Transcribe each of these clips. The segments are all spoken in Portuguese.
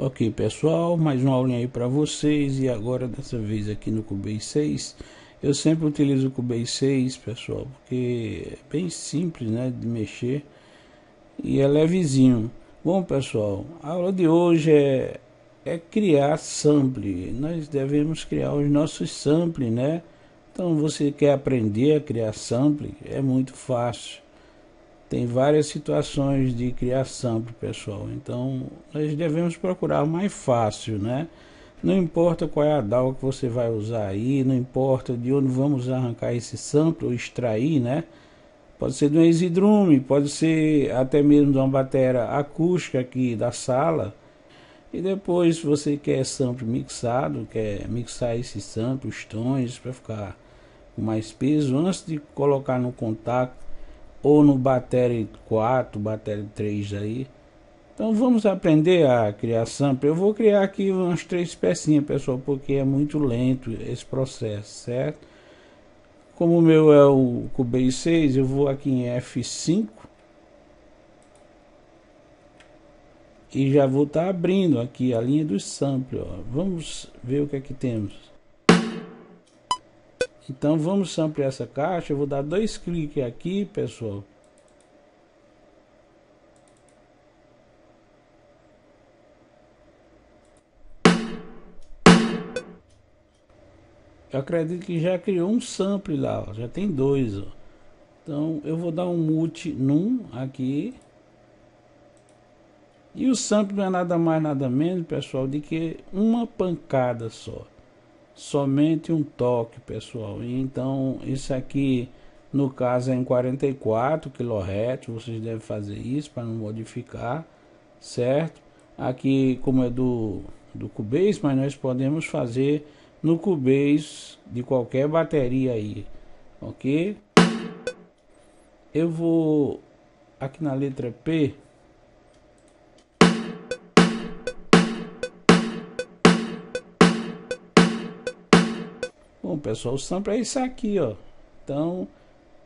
Ok pessoal, mais uma aulinha aí para vocês e agora dessa vez aqui no Cubase 6 eu sempre utilizo o Cubase 6 pessoal porque é bem simples né de mexer e é levezinho. Bom pessoal, a aula de hoje é, é criar sample. Nós devemos criar os nossos samples né? Então você quer aprender a criar sample? É muito fácil tem várias situações de criação para o pessoal. Então, nós devemos procurar o mais fácil, né? Não importa qual é a DAW que você vai usar aí, não importa de onde vamos arrancar esse sample ou extrair, né? Pode ser do Easy Drum, pode ser até mesmo de uma bateria acústica aqui da sala. E depois, se você quer sample mixado, quer mixar esse sample, os tons, para ficar com mais peso, antes de colocar no contato, ou no Battery 4, Battery 3 aí. Então vamos aprender a criar sample. Eu vou criar aqui umas três pecinhas, pessoal, porque é muito lento esse processo, certo? Como o meu é o Cubase 6, eu vou aqui em F5 e já vou estar tá abrindo aqui a linha do sample. Ó. Vamos ver o que é que temos. Então vamos ampliar essa caixa. Eu vou dar dois cliques aqui, pessoal. Eu acredito que já criou um sample lá, ó. já tem dois. Ó. Então eu vou dar um mute num aqui. E o sample não é nada mais nada menos, pessoal, de que uma pancada só somente um toque pessoal. Então isso aqui no caso é em 44 kHz. Vocês devem fazer isso para não modificar certo? Aqui como é do do Cubase mas nós podemos fazer no Cubase de qualquer bateria aí ok? Eu vou aqui na letra P Bom, pessoal, o sample é isso aqui, ó. Então,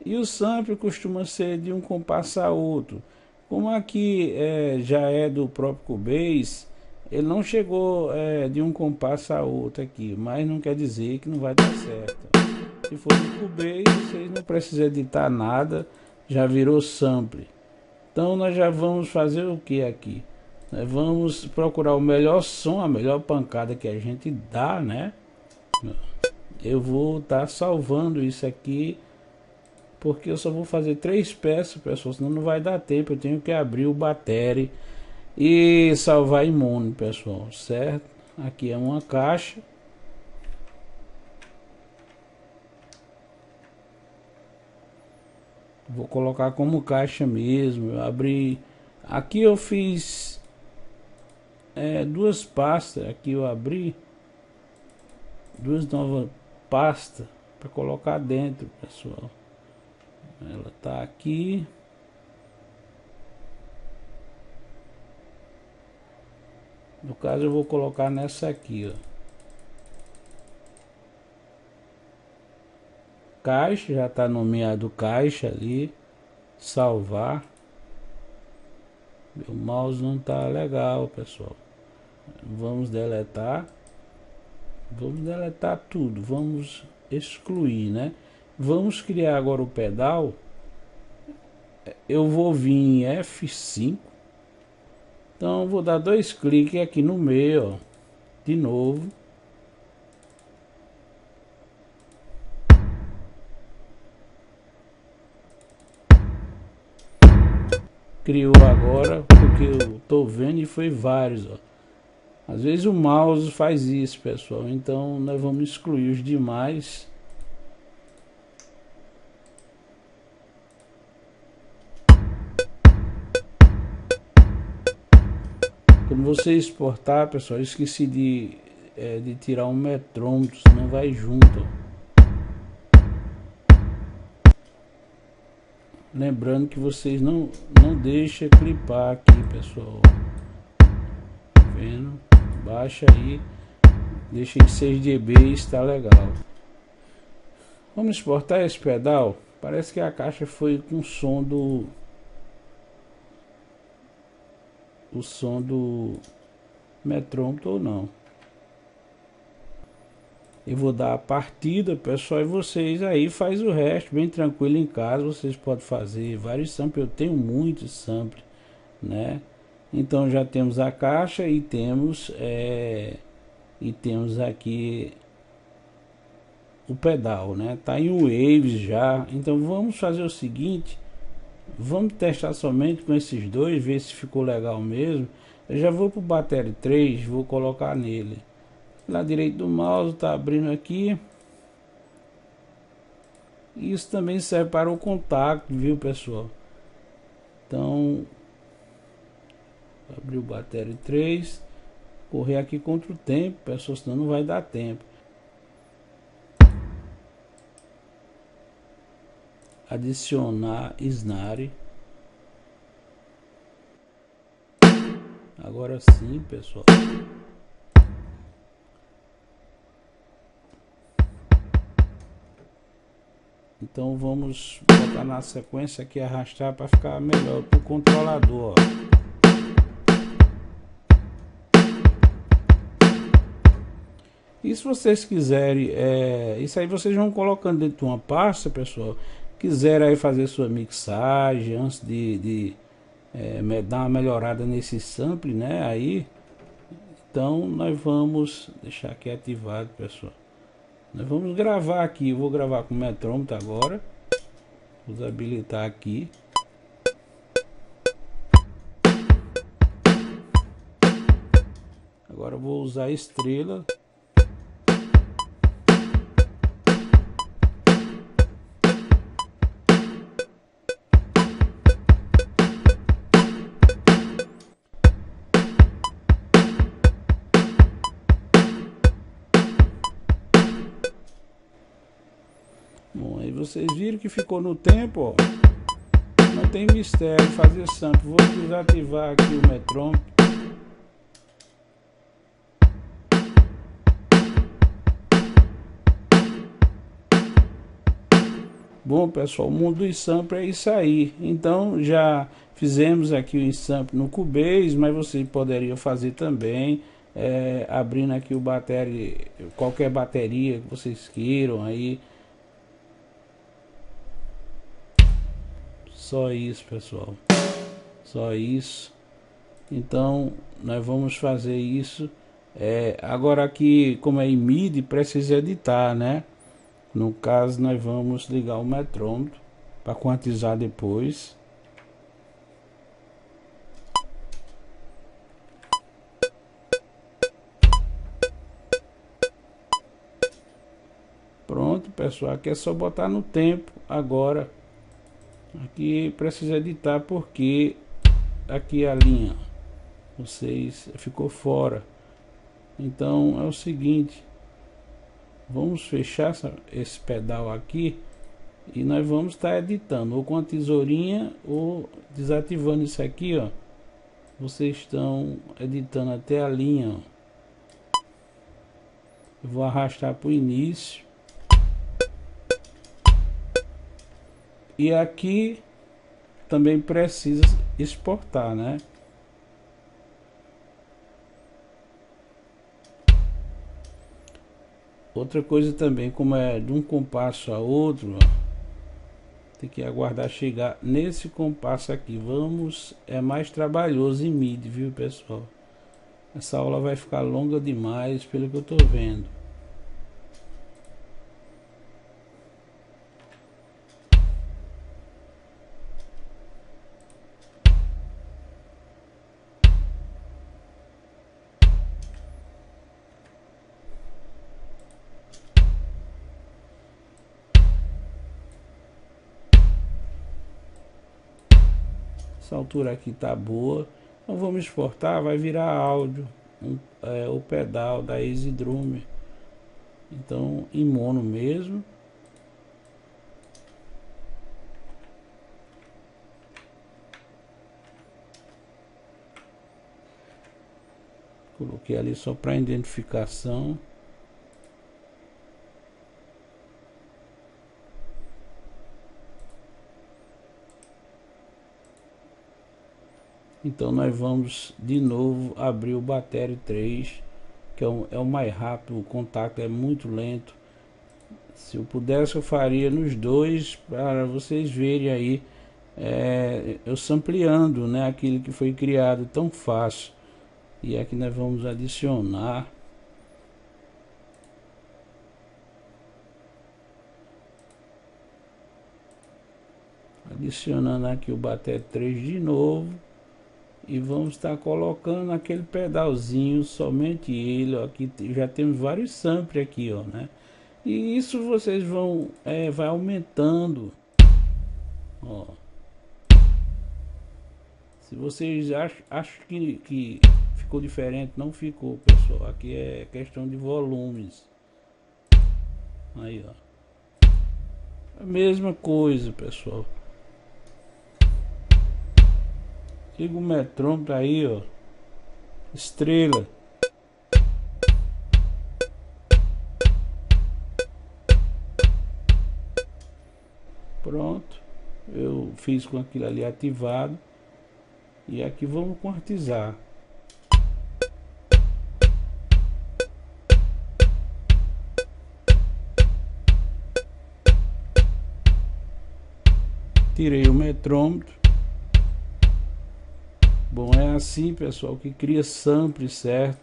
e o sample costuma ser de um compasso a outro. Como aqui é, já é do próprio Cubase, ele não chegou é, de um compasso a outro aqui, mas não quer dizer que não vai dar certo. Se for do Cubase, vocês não precisam editar nada, já virou sample. Então nós já vamos fazer o que aqui? Nós vamos procurar o melhor som, a melhor pancada que a gente dá, né? Eu vou estar tá salvando isso aqui porque eu só vou fazer três peças pessoal senão não vai dar tempo. Eu tenho que abrir o batéria e salvar imune pessoal certo? Aqui é uma caixa. Vou colocar como caixa mesmo. Eu abri. Aqui eu fiz é, duas pastas. Aqui eu abri duas novas pasta para colocar dentro, pessoal. Ela tá aqui. No caso eu vou colocar nessa aqui, ó. Caixa, já está nomeado caixa ali. Salvar. Meu mouse não tá legal, pessoal. Vamos deletar vamos deletar tudo, vamos excluir, né? Vamos criar agora o pedal. Eu vou vir em F5. Então vou dar dois cliques aqui no meio, ó, de novo. Criou agora, porque eu tô vendo e foi vários, ó. Às vezes o mouse faz isso, pessoal. Então nós vamos excluir os demais. Quando você exportar, pessoal, esqueci de, é, de tirar um metrômetro, senão vai junto. Lembrando que vocês não, não deixem clipar aqui, pessoal. Tá vendo? Baixa aí deixa em 6 dB e está legal vamos exportar esse pedal parece que a caixa foi com som do o som do metrômetro ou não. Eu vou dar a partida, pessoal, e vocês aí faz o resto bem tranquilo em casa. Vocês podem fazer vários samples. Eu tenho muitos samples, né? Então já temos a caixa e temos é, e temos aqui o pedal, né? Tá em waves já. Então vamos fazer o seguinte, vamos testar somente com esses dois, ver se ficou legal mesmo. Eu já vou pro bateria 3, vou colocar nele. Lá direito do mouse tá abrindo aqui. Isso também serve para o contato, viu, pessoal? Então, abrir o bateria 3, correr aqui contra o tempo, pessoal, senão não vai dar tempo. adicionar snare agora sim pessoal então vamos botar na sequência aqui arrastar para ficar melhor para o controlador ó. E se vocês quiserem, é, isso aí vocês vão colocando dentro de uma pasta, pessoal quiser aí fazer sua mixagem antes de, de é, dar uma melhorada nesse sample, né? Aí, então nós vamos deixar aqui ativado, pessoal. Nós vamos gravar aqui, eu vou gravar com o metrômetro agora. Vou habilitar aqui. Agora vou usar a estrela viram que ficou no tempo, ó. Não tem mistério fazer santo. Vou desativar aqui o metrômetro. Bom pessoal, o mundo do sample é isso aí. Então já fizemos aqui o sample no Cubase, mas vocês poderiam fazer também é, abrindo aqui o bateria, qualquer bateria que vocês queiram aí Só isso, pessoal. Só isso. Então, nós vamos fazer isso. É, agora aqui, como é em MIDI, precisa editar, né? No caso, nós vamos ligar o metrômetro para quantizar depois. Pronto, pessoal. Aqui é só botar no tempo agora. Aqui precisa editar porque aqui a linha vocês ficou fora. Então é o seguinte, vamos fechar esse pedal aqui e nós vamos estar tá editando ou com a tesourinha ou desativando isso aqui, ó. Vocês estão editando até a linha, ó. Eu vou arrastar para o início E aqui também precisa exportar, né? Outra coisa também, como é de um compasso a outro, tem que aguardar chegar nesse compasso aqui. Vamos, é mais trabalhoso em MIDI, viu pessoal? Essa aula vai ficar longa demais, pelo que eu tô vendo. Essa altura aqui tá boa. Então vamos exportar, vai virar áudio. Um, é, o pedal da Easy Drum. Então em mono mesmo. Coloquei ali só para identificação. Então nós vamos de novo abrir o Batério 3, que é o, é o mais rápido, o contato é muito lento. Se eu pudesse eu faria nos dois para vocês verem aí é, eu sampleando né, aquilo que foi criado tão fácil. E aqui nós vamos adicionar adicionando aqui o bater 3 de novo e vamos estar colocando aquele pedalzinho somente ele ó, aqui já temos vários samples aqui ó né? E isso vocês vão é, vai aumentando ó. Se vocês acham, que, que ficou diferente não ficou pessoal. Aqui é questão de volumes. Aí ó. A mesma coisa pessoal Liga o metrômetro aí, ó. Estrela. Pronto. Eu fiz com aquilo ali ativado. E aqui vamos quantizar. Tirei o metrômetro. Bom, é assim, pessoal, que cria sample, certo?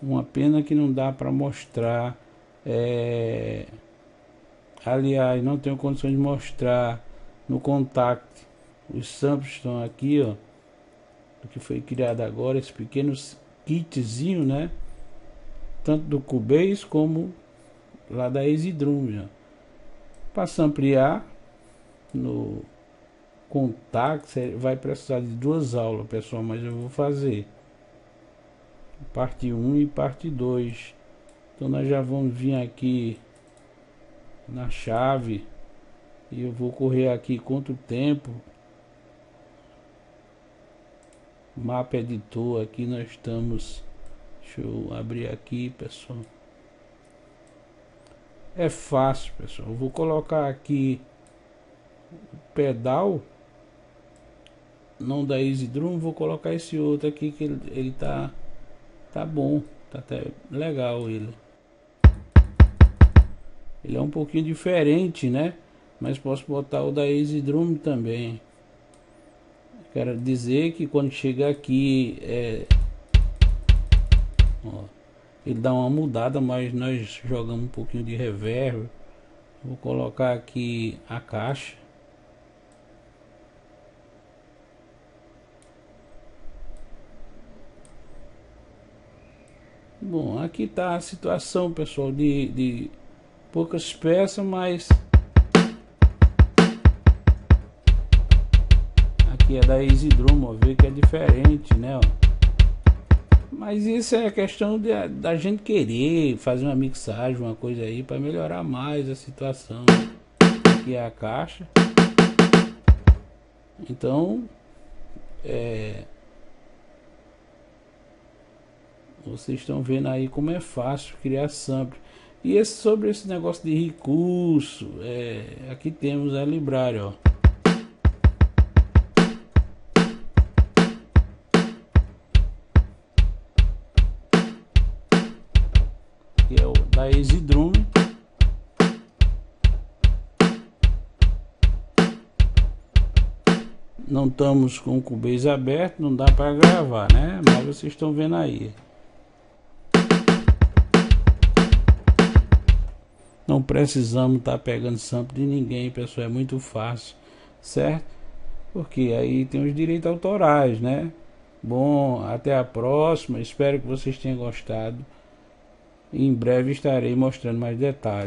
Uma pena que não dá para mostrar. É... Aliás, não tenho condições de mostrar no contact. Os samples estão aqui, ó. O que foi criado agora, esse pequeno kitzinho, né? Tanto do Cubase como lá da Exidrum, já. Para ampliar no contato vai precisar de duas aulas, pessoal, mas eu vou fazer parte 1 e parte 2. Então nós já vamos vir aqui na chave e eu vou correr aqui quanto tempo. Mapa editor aqui nós estamos. Deixa eu abrir aqui, pessoal. É fácil, pessoal. Eu vou colocar aqui o pedal não da Easy Drum, vou colocar esse outro aqui que ele, ele tá tá bom, tá até legal ele. Ele é um pouquinho diferente, né? Mas posso botar o da Easy Drum também. Quero dizer que quando chega aqui é ó, ele dá uma mudada, mas nós jogamos um pouquinho de reverb. Vou colocar aqui a caixa Bom, aqui está a situação, pessoal, de, de poucas peças, mas aqui é da Easy Drum, ó, ver que é diferente, né? Mas isso é questão de, da gente querer fazer uma mixagem, uma coisa aí para melhorar mais a situação. Aqui é a caixa. Então, é, Vocês estão vendo aí como é fácil criar sample. E esse, sobre esse negócio de recurso, é, aqui temos a Librário, ó. Que é o da Exidrum. Não estamos com o Cubase aberto, não dá para gravar, né? Mas vocês estão vendo aí. Não precisamos estar tá pegando sample de ninguém, pessoal, é muito fácil, certo? Porque aí tem os direitos autorais, né? Bom, até a próxima. Espero que vocês tenham gostado. Em breve estarei mostrando mais detalhes.